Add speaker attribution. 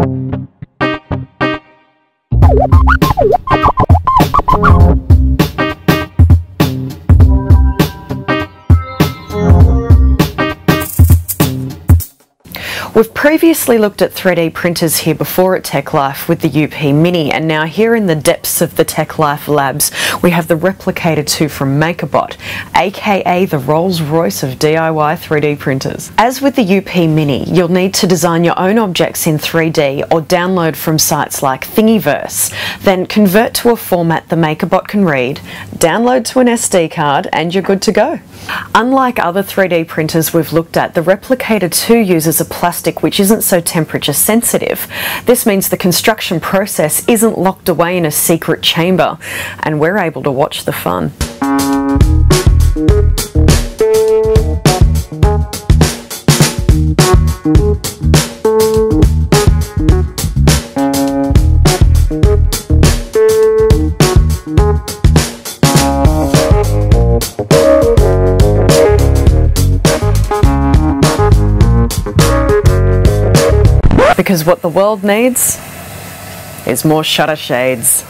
Speaker 1: you. We've previously looked at 3D printers here before at Tech Life with the UP Mini and now here in the depths of the Tech Life labs we have the Replicator 2 from MakerBot, aka the Rolls Royce of DIY 3D printers. As with the UP Mini, you'll need to design your own objects in 3D or download from sites like Thingiverse, then convert to a format the MakerBot can read, download to an SD card and you're good to go. Unlike other 3D printers we've looked at, the Replicator 2 uses a plastic which isn't so temperature sensitive. This means the construction process isn't locked away in a secret chamber and we're able to watch the fun. Because what the world needs is more shutter shades.